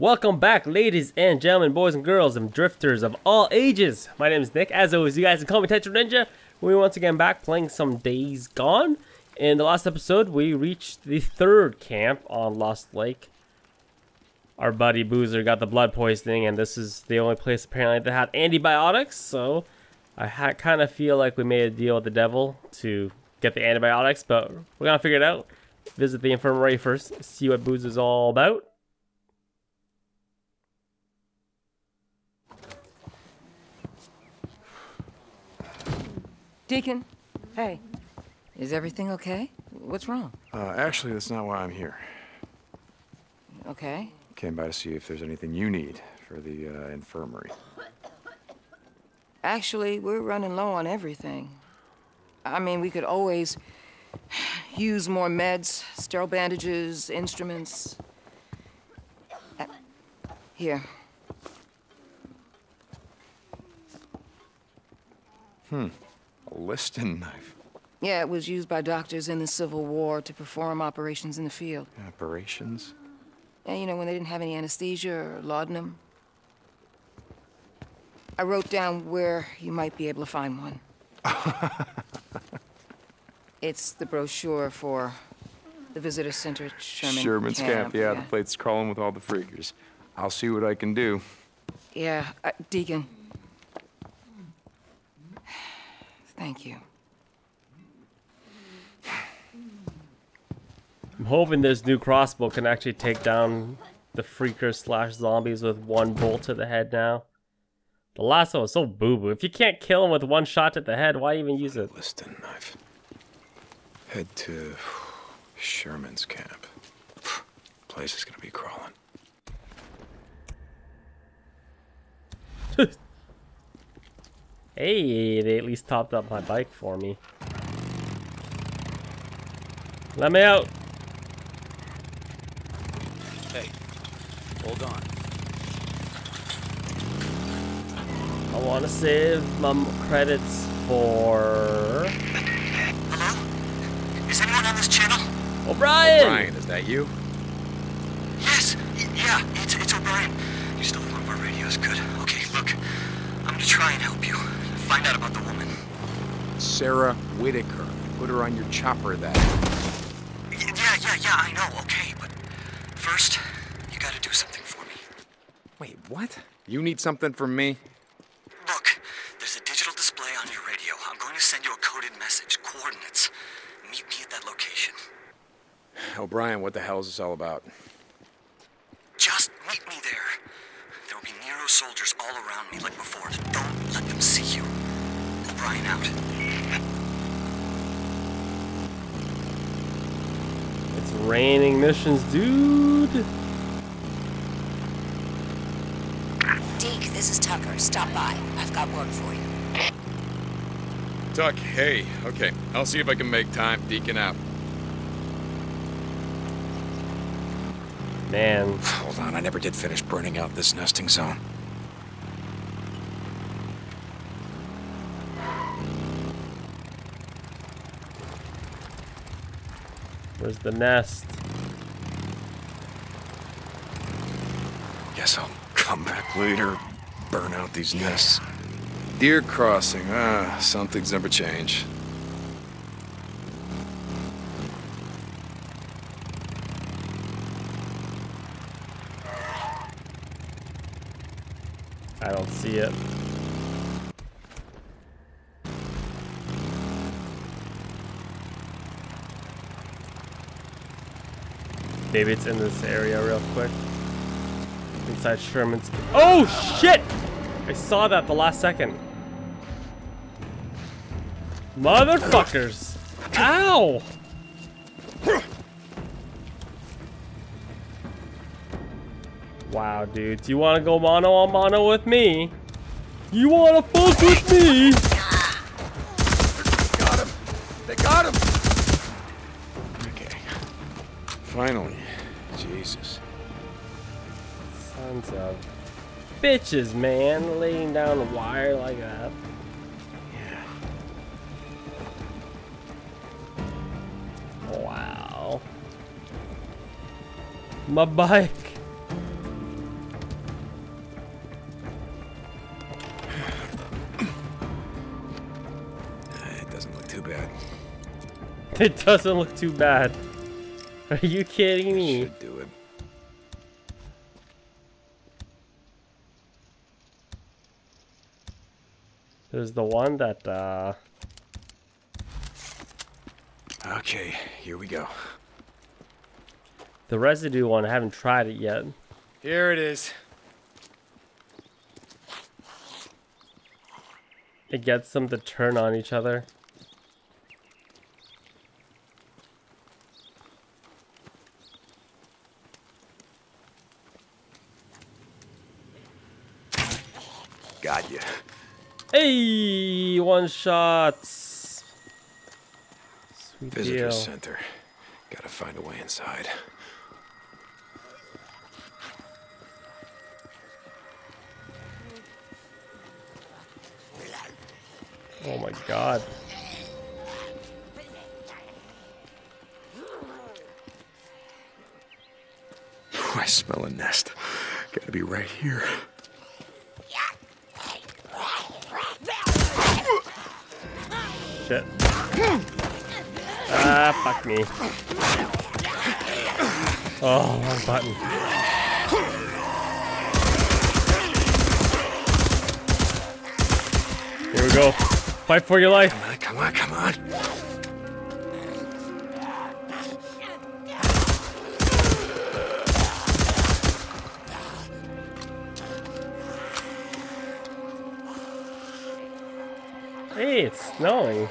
Welcome back, ladies and gentlemen, boys and girls, and drifters of all ages. My name is Nick. As always, you guys can call me Tetra Ninja. We're once again back playing some Days Gone. In the last episode, we reached the third camp on Lost Lake. Our buddy Boozer got the blood poisoning, and this is the only place apparently that had antibiotics. So I kind of feel like we made a deal with the devil to get the antibiotics, but we're gonna figure it out. Visit the infirmary first, see what Boozer's all about. Deacon, hey. Is everything okay? What's wrong? Uh, actually, that's not why I'm here. Okay. Came by to see if there's anything you need for the uh, infirmary. Actually, we're running low on everything. I mean, we could always use more meds, sterile bandages, instruments. Uh, Here. A Liston knife. Yeah, it was used by doctors in the Civil War to perform operations in the field. Operations? And you know, when they didn't have any anesthesia or laudanum. I wrote down where you might be able to find one. it's the brochure for the visitor center at Sherman Sherman's camp. Camp. Yeah, the plate's crawling with all the freakers. I'll see what I can do. Yeah, uh, Deacon. Thank you. I'm hoping this new crossbow can actually take down the freakers slash zombies with one bolt to the head now. The lasso is so boo boo. If you can't kill him with one shot to the head, why even use it? Liston knife. Head to Sherman's camp. Place is gonna be crawling. Hey, they at least topped up my bike for me. Let me out. Hey, hold on. I want to save my credits for Hello? Is anyone on this channel? O'Brien. Ryan, is that you? Yes. Y- yeah, it's, it's O'Brien. You still have one of our radios. Good. Okay, look. I'm gonna try and help you. Find out about the woman. Sarah Whitaker. Put her on your chopper that. Y- yeah, yeah, yeah, I know. Okay, but first, you gotta do something for me. Wait, what? You need something from me? Look, there's a digital display on your radio. I'm going to send you a coded message, coordinates. Meet me at that location. O'Brien, what the hell is this all about? Just meet me there. There will be NERO soldiers all around me like before. Don't let them. O'Brien out. It's raining missions, dude. Deke, this is Tucker. Stop by. I've got work for you. Tuck, hey. Okay, I'll see if I can make time. Deacon out. Man, Hold on, I never did finish burning out this nesting zone. Where's the nest? Guess I'll come back later, burn out these nests. Deer crossing. Ah, some things never change. I don't see it. Maybe it's in this area real quick. Inside Sherman's. Oh shit! I saw that the last second. Motherfuckers! Ow! Wow, dude. You want to go mono on mono with me? You want to fuck with me? bitches, man. Laying down the wire like that. Yeah. Wow. My bike. it doesn't look too bad. It doesn't look too bad. Are you kidding me? There's the one that, uh... Okay, here we go. The residue one, I haven't tried it yet. Here it is. It gets them to turn on each other. Got you. Hey! One shots! Sweet Visitor center. Gotta find a way inside. Oh my god. I smell a nest. Gotta be right here. Shit. Ah, fuck me. Oh, wrong button. Here we go. Fight for your life. Come on, come on, come on. Hey, it's snowing.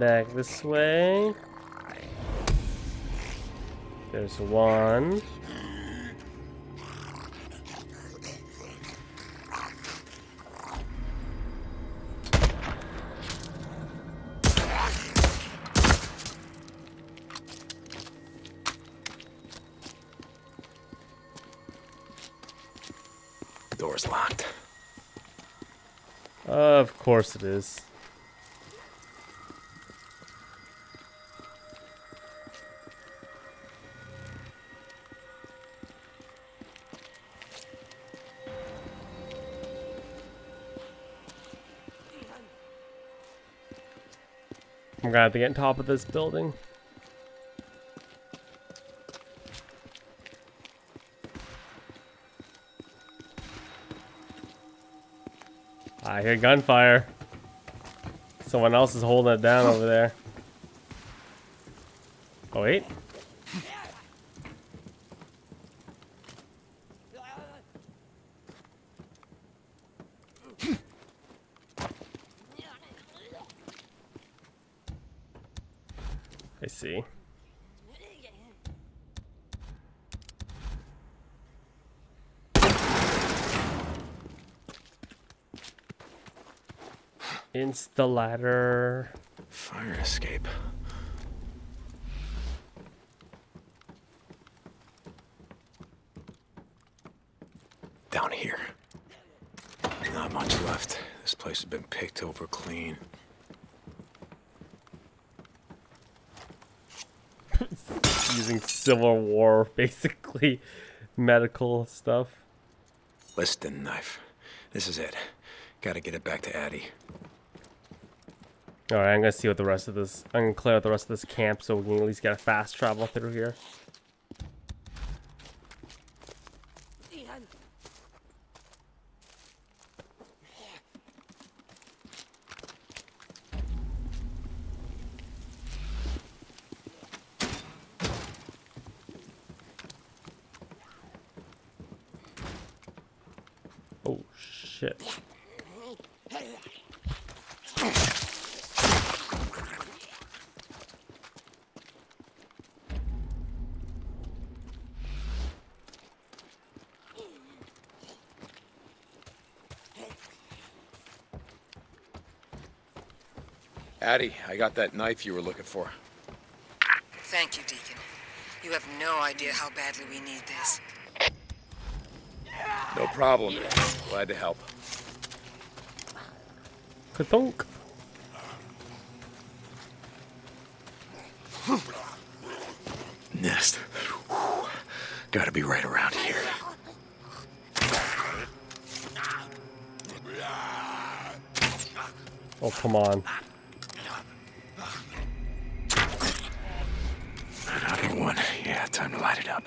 Back this way. There's one. Door's locked. Of course it is. I'm gonna have to get on top of this building. I hear gunfire. Someone else is holding it down over there. Oh wait. I see. Insta ladder. Fire escape. Down here. Not much left. This place has been picked over clean. using Civil War, basically, medical stuff. Liston knife. This is it. Gotta get it back to Addie. All right, I'm gonna see what the rest of this. I'm gonna clear out the rest of this camp so we can at least get a fast travel through here. Oh shit. Addie, I got that knife you were looking for. Thank you, Deacon. You have no idea how badly we need this. No problem. Glad to help. Kathunk. Nest. Whew. Gotta be right around here. Oh, come on. Time to light it up.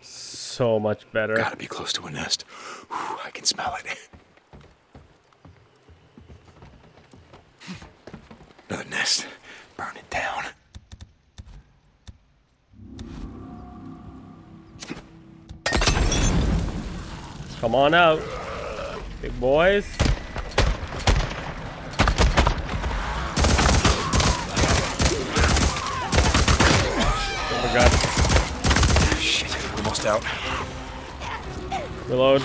So much better. Gotta be close to a nest. Whew, I can smell it. Another nest. Burn it down. Come on out. Big boys. Oh my god. Shit, almost out. Reload.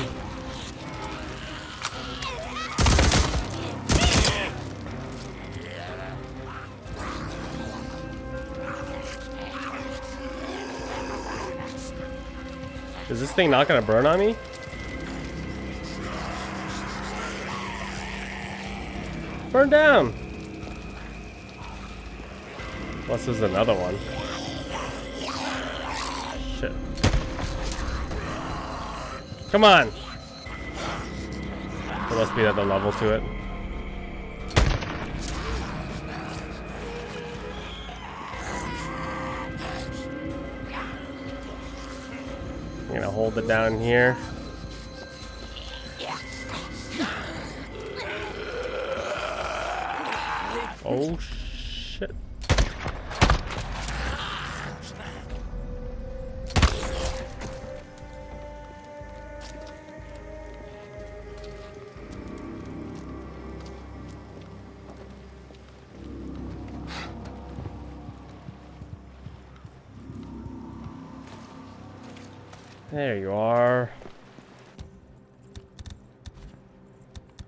Is this thing not gonna burn on me? Burn down! Plus there's another one. Come on! There must be another level to it. I'm gonna hold it down here. Oh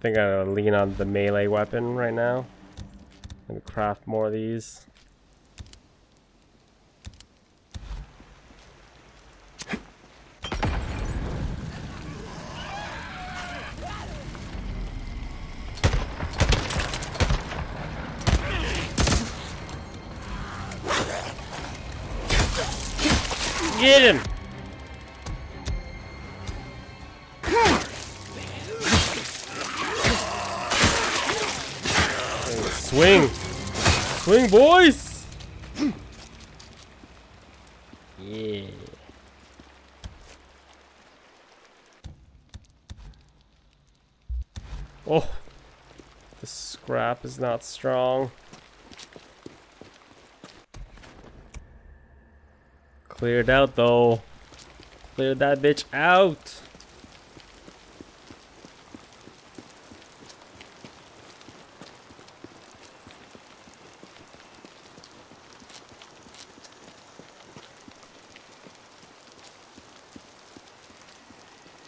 think I'm gonna lean on the melee weapon right now. And craft more of these. Is not strong. Cleared out though. Cleared that bitch out.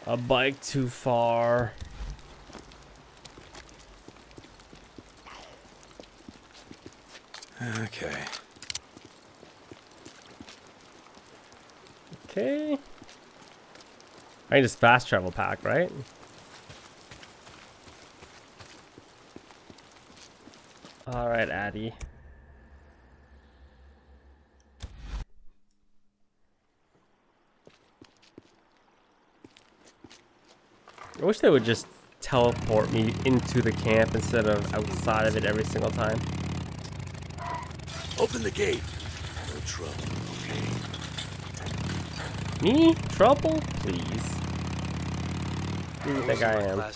A bike too far. Okay. Okay. I need this fast travel pack, right? All right, Addy. I wish they would just teleport me into the camp instead of outside of it every single time. Open the gate. No trouble, okay? Me? Trouble? Please. Who do you think I am? When, uh,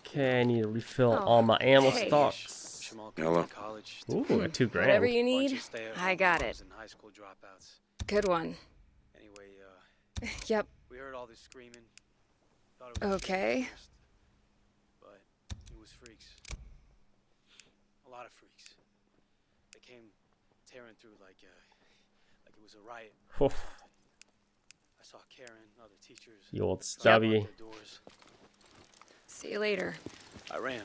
Okay, I need to refill Oh, all my ammo hey. stocks. Hello. came to college. Ooh, at two grand. Whatever you need, I got it. High school dropouts. Good one. Anyway, uh, Yep. we heard all this screaming. Thought it was Okay. terrorists. But it was freaks. A lot of freaks. They came tearing through like uh, like it was a riot saw Karen, other teachers. You old stubby. See you later. I ran.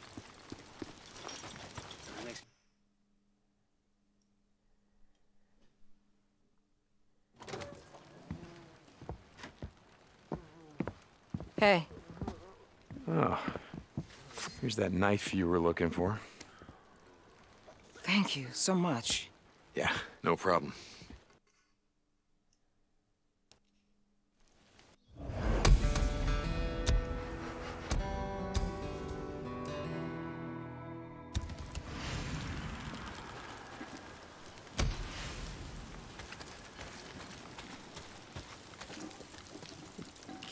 Hey. Oh. Here's that knife you were looking for. Thank you so much. Yeah, no problem.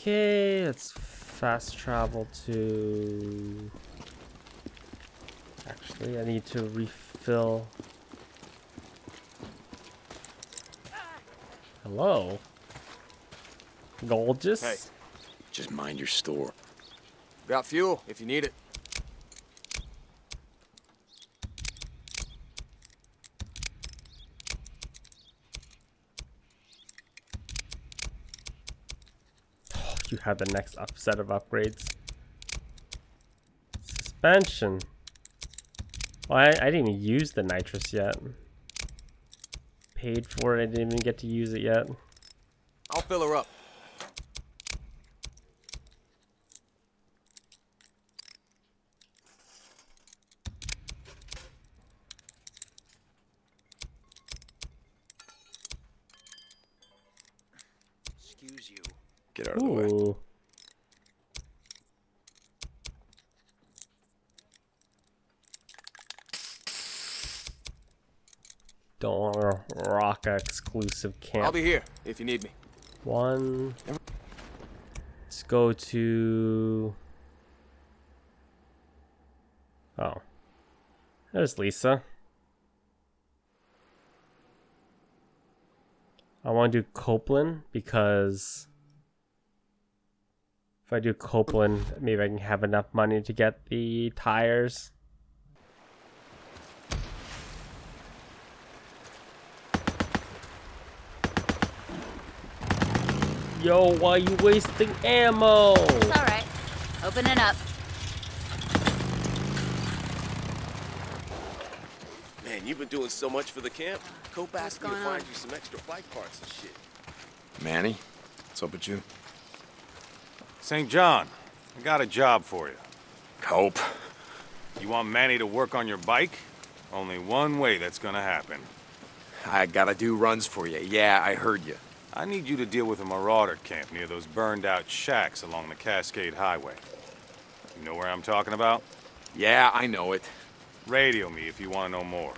Okay, let's fast travel to. Actually, I need to refill. Hello? Gorgeous? Hey. Just mind your store. Got fuel if you need it. you have the next up set of upgrades. Suspension. Well, I, I didn't even use the nitrous yet. Paid for it, I didn't even get to use it yet. I'll fill her up. Excuse you. Get out of the way. Ooh. Don't rock exclusive camp. I'll be here if you need me. One. Let's go to. Oh. There's Lisa. I want to do Copeland because if I do Copeland, maybe I can have enough money to get the tires. Yo, why are you wasting ammo? It's all right. Open it up. Man, you've been doing so much for the camp. Cope asked me to going find on? you some extra bike parts and shit. Manny, what's up with you? St. John, I got a job for you. Cope. You want Manny to work on your bike? Only one way that's gonna happen. I gotta do runs for you. Yeah, I heard you. I need you to deal with a marauder camp near those burned out shacks along the Cascade Highway. You know where I'm talking about? Yeah, I know it. Radio me if you want to know more.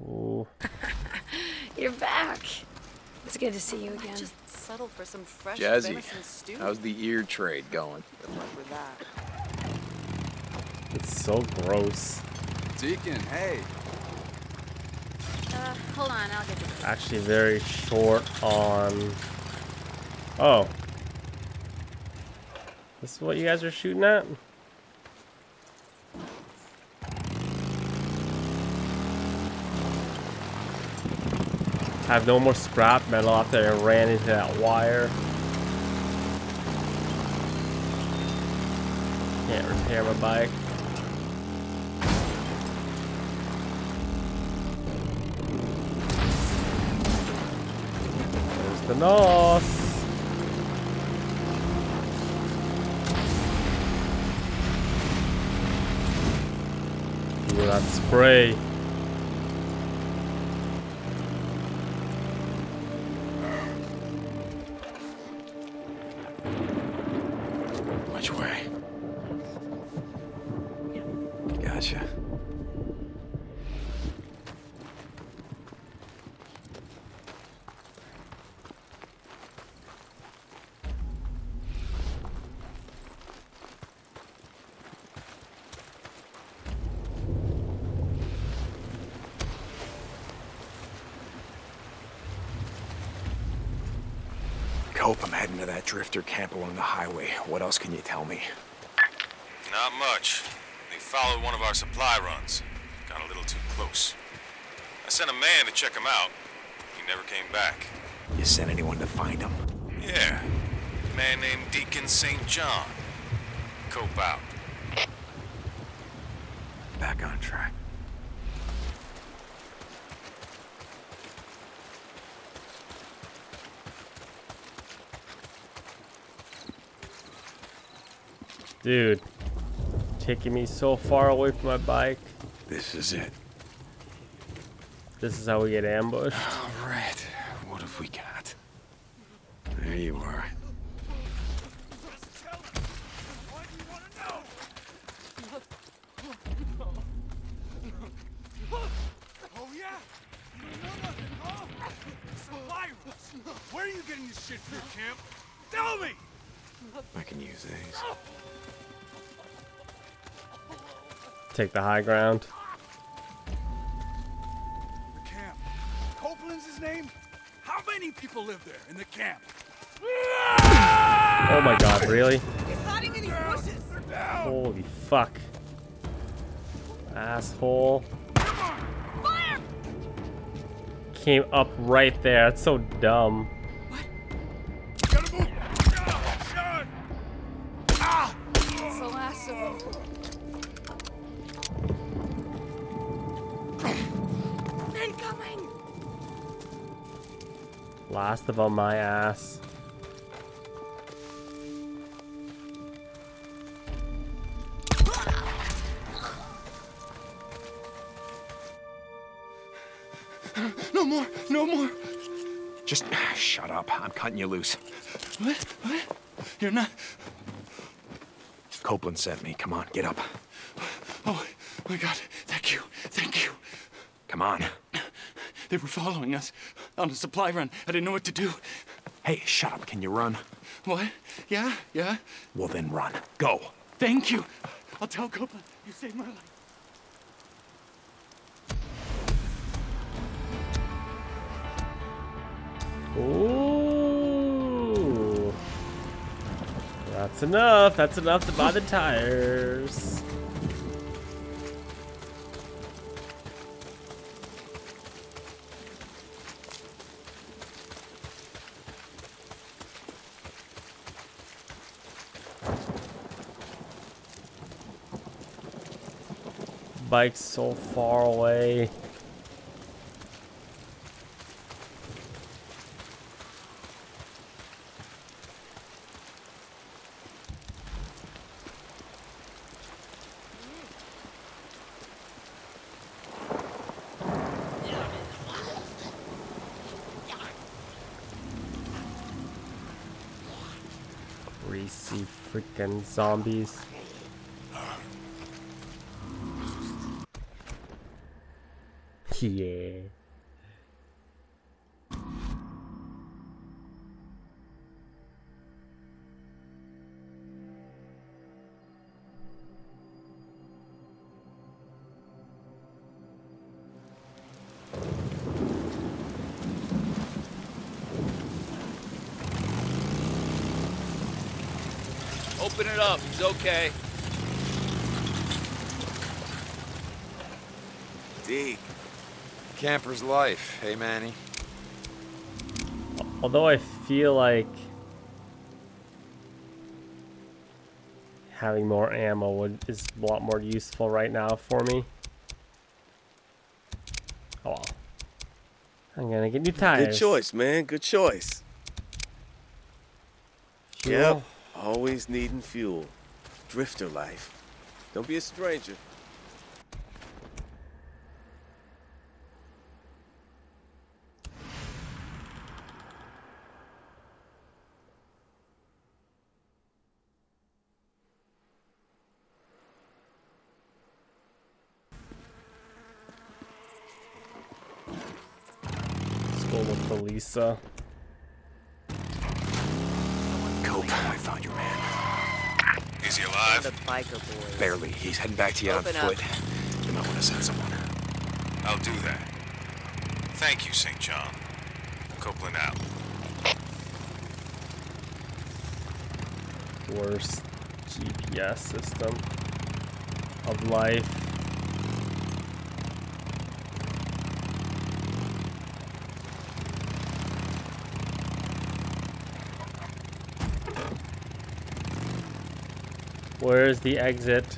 Ooh. You're back. It's good to see you again. Just settle for some fresh Jazzy, venison stew. how's the ear trade going? Good luck with that. It's so gross. Deacon, hey. Uh, hold on, I'll get this. Actually, very short on. Oh. This is what you guys are shooting at? I have no more scrap metal after I ran into that wire. Can't repair my bike. NOS. That spray. Which way? Gotcha. Cope, I'm heading to that drifter camp along the highway. What else can you tell me? Not much. They followed one of our supply runs. Got a little too close. I sent a man to check him out. He never came back. You sent anyone to find him? Yeah. A man named Deacon St. John. Cope out. Back on track. Dude. Taking me so far away from my bike. This is it. This is how we get ambushed. The high ground. The camp. Copeland's his name? How many people live there in the camp? Oh my god, really? Hiding in these down. Holy fuck. Asshole. Came up right there. That's so dumb. Last of all my ass. No more, no more. Just shut up. I'm cutting you loose. What? What? You're not. Copeland sent me. Come on, get up. Oh my god. Thank you. Thank you. Come on. They were following us on a supply run. I didn't know what to do. Hey, shut up. Can you run? What? Yeah? Yeah? Well, then run. Go. Thank you. I'll tell Copeland. You saved my life. Ooh. That's enough. That's enough to buy the tires. Bike's so far away. Greasy freaking zombies. Yeah. Open it up. He's okay. Deke. Camper's life. Hey, Manny. Although I feel like having more ammo would is a lot more useful right now for me. Oh well. I'm gonna get new tires. Good choice, man. Good choice. Fuel. Yep. Always needing fuel. Drifter life. Don't be a stranger. Let's go look for Lisa. Cope, I found your man. Is he alive? The biker boys. Barely. He's heading back to you on Open up. foot. You might want to send someone. I'll do that. Thank you, St. John. Copeland out. Worst GPS system of life. Where's the exit?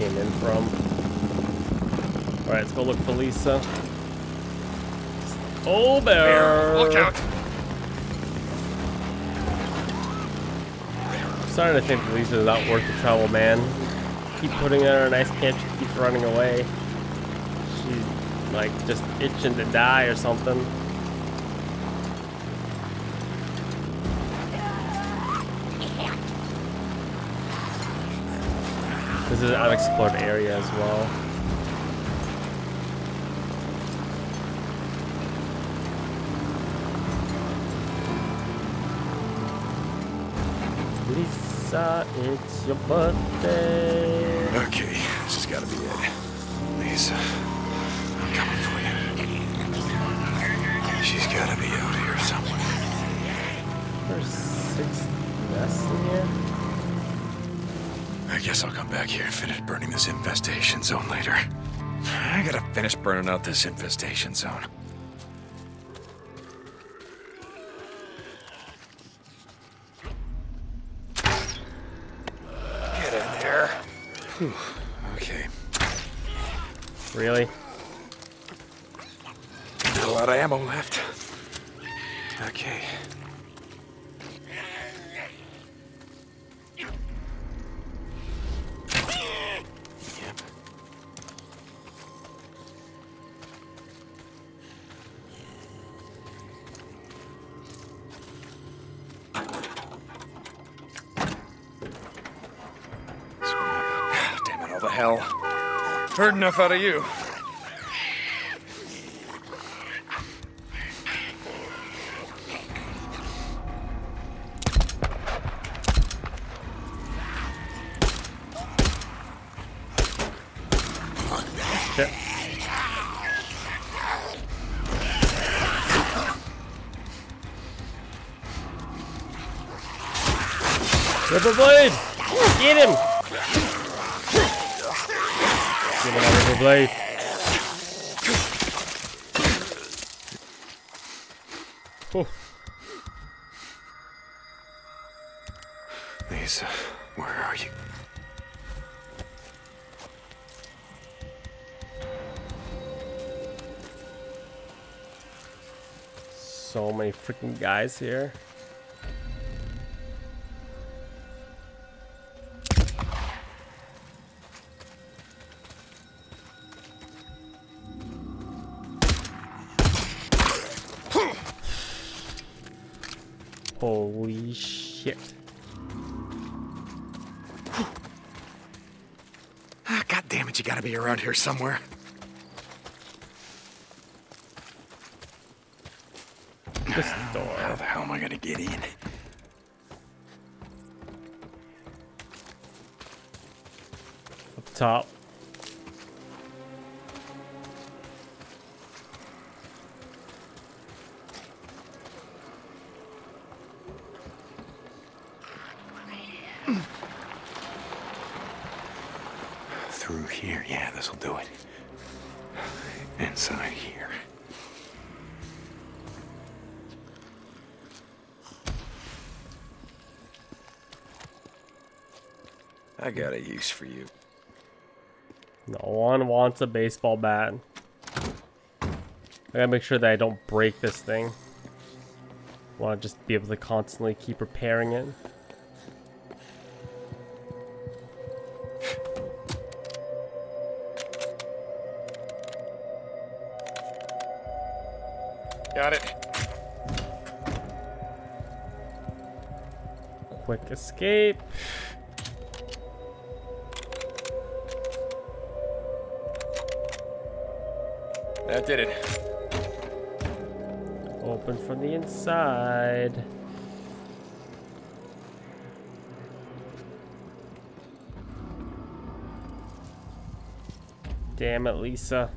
came in from. Alright, let's go look for Lisa. Oh, bear! Bear, look out! I'm starting to think that Lisa's not worth the trouble, man. Keep putting her in a nice camp, she keeps running away. She's like just itching to die or something. This is an unexplored area as well. Lisa, it's your birthday. Okay, this has got to be it. Lisa, I'm coming for you. She's got to be out here somewhere. There's six nests in here. I guess I'll come back here and finish burning this infestation zone later. I gotta finish burning out this infestation zone. Really? Not a lot of ammo left. Okay. Heard enough out of you. Get him, Ripper Blade. Oh, Lisa, where are you? so many freaking guys here. Around here somewhere. This door. How the hell am I gonna get in? Up top. I got a use for you. No one wants a baseball bat. I gotta make sure that I don't break this thing. Want to just be able to constantly keep repairing it. Got it. Quick escape. That did it. Open from the inside. Damn it, Lisa.